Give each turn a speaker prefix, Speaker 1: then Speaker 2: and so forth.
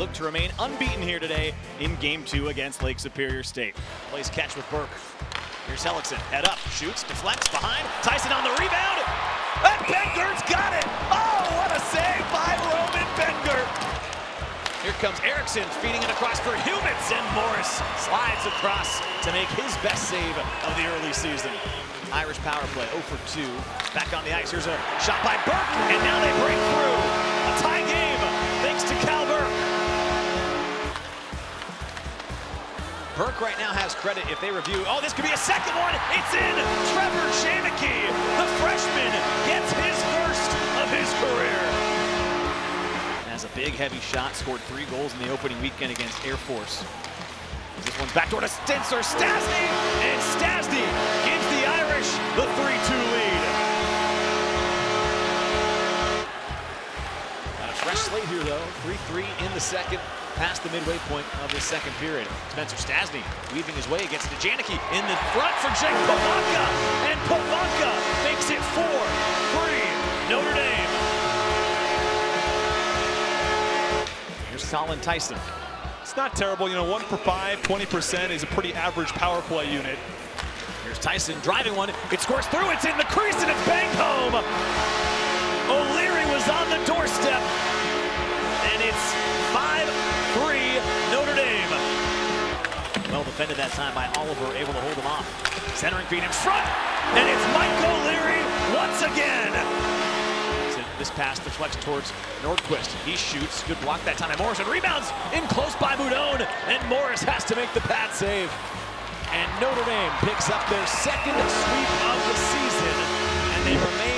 Speaker 1: look to remain unbeaten here today in game two against Lake Superior State. Plays catch with Burke. Here's Hellickson, head up, shoots, deflects, behind. Theisen on the rebound. And Bengur's got it! Oh, what a save by Roman Benger! Here comes Erickson feeding it across for Humans, and Morris slides across to make his best save of the early season. Irish power play, 0 for 2. Back on the ice, here's a shot by Burke, and now they break Burke right now has credit if they review. Oh, this could be a second one. It's in. Trevor Janicki, the freshman, gets his first of his career. Has a big, heavy shot, scored three goals in the opening weekend against Air Force. This one's backdoor to Stinser, Stastney, and Stastney gives the Irish the 3-2 lead. Got a fresh slate here, though. 3-3 in the second, past the midway point of the second period. Spencer Stastney weaving his way against Janicki in the front for Jake Pivonka, and Pivonka makes it 4-3 Notre Dame. Here's Colin Theisen.
Speaker 2: It's not terrible, you know, one for five, 20% is a pretty average power play unit.
Speaker 1: Here's Theisen driving one. It scores through. It's in the crease and it's banged home. O'Leary was on the doorstep. Well defended that time by Oliver, able to hold him off. Centering feed in front. And it's Mike O'Leary once again. This pass deflects towards Nordquist. He shoots. Good block that time. And rebounds in close by Moudon. And Morris has to make the pad save. And Notre Dame picks up their second sweep of the season. And they remain